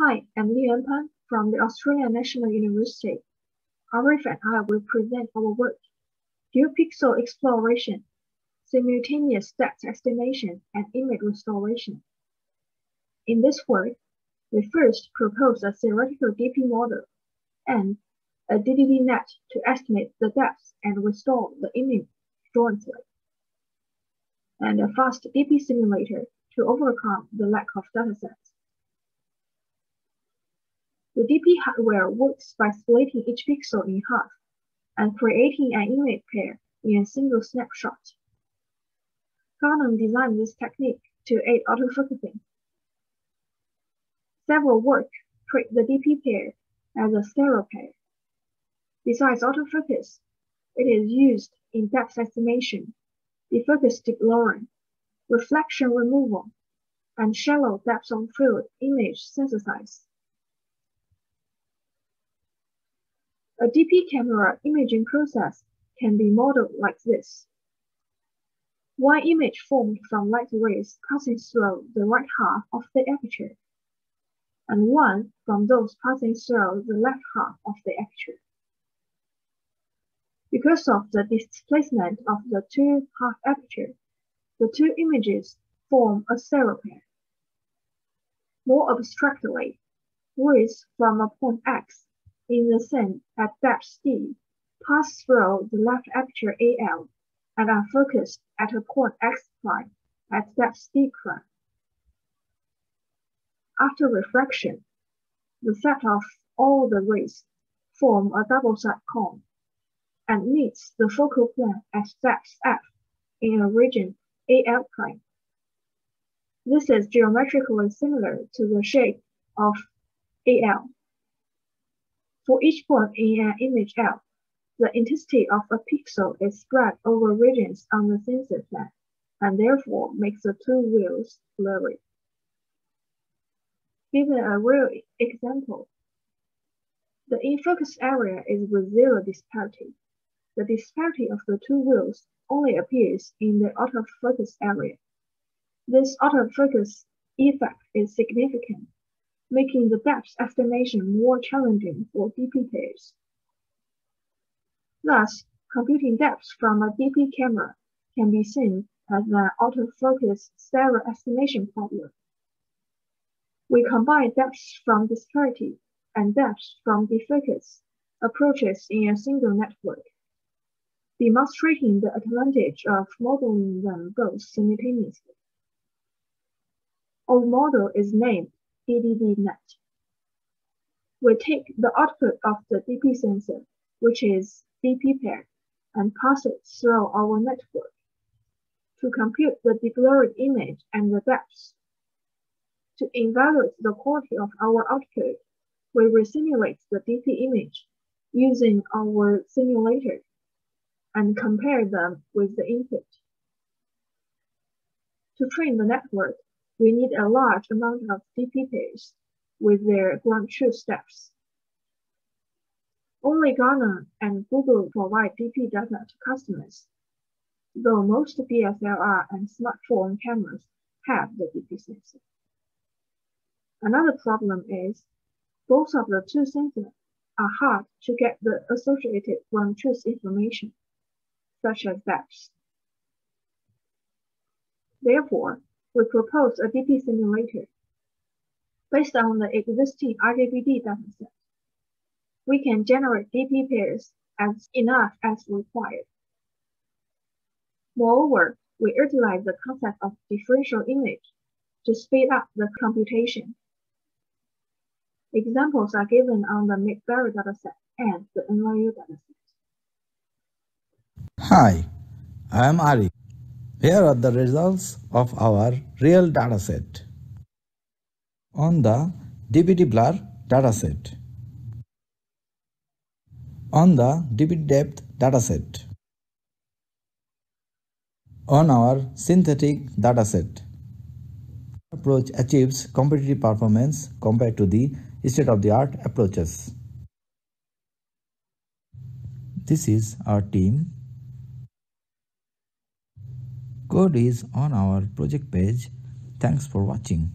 Hi, I'm Liyuan Pan from the Australian National University. Arif and I will present our work, Dual Pixel Exploration, Simultaneous Depth Estimation and Image Restoration. In this work, we first propose a theoretical DP model and a DDD net to estimate the depth and restore the image jointly, and a fast DP simulator to overcome the lack of datasets. The DP hardware works by splitting each pixel in half and creating an image pair in a single snapshot. Canon designed this technique to aid autofocusing. Several work treat the DP pair as a stereo pair. Besides autofocus, it is used in depth estimation, defocus deblurring, reflection removal, and shallow depth of field image synthesis. A DP camera imaging process can be modeled like this. One image formed from light rays passing through the right half of the aperture, and one from those passing through the left half of the aperture. Because of the displacement of the two half aperture, the two images form a stereo pair. More abstractly, rays from a point X in the sun at depth d pass through the left aperture AL and are focused at a point x prime at depth d prime. After refraction, the set of all the rays form a double-side cone and meets the focal plane at depth f in a region AL prime. This is geometrically similar to the shape of AL. For each point in an image L, the intensity of a pixel is spread over regions on the sensor plane, and therefore makes the two wheels blurry. Given a real example, the in-focus area is with zero disparity. The disparity of the two wheels only appears in the out-of-focus area. This out-of-focus effect is significant making the depth estimation more challenging for DP pairs. Thus, computing depth from a DP camera can be seen as an autofocus stereo estimation problem. We combine depth from disparity and depth from defocus approaches in a single network, demonstrating the advantage of modeling them both simultaneously. Our model is named DDD net. We take the output of the DP sensor, which is DP pair, and pass it through our network to compute the deblurred image and the depth. To evaluate the quality of our output, we resimulate the DP image using our simulator and compare them with the input. To train the network, we need a large amount of DP pairs with their ground truth steps. Only Canon and Google provide DP data to customers, though most DSLR and smartphone cameras have the DP sensor. Another problem is both of the two sensors are hard to get the associated ground truth information, such as depth. Therefore, we propose a DP simulator based on the existing RGBD dataset. We can generate DP pairs as enough as required. Moreover, we utilize the concept of differential image to speed up the computation. Examples are given on the Middlebury dataset and the NYU dataset. Hi, I am Ari. Here are the results of our real dataset. On the DPD blur dataset. On the DPD depth dataset. On our synthetic dataset. Approach achieves competitive performance compared to the state-of-the-art approaches. This is our team Code is on our project page. Thanks for watching.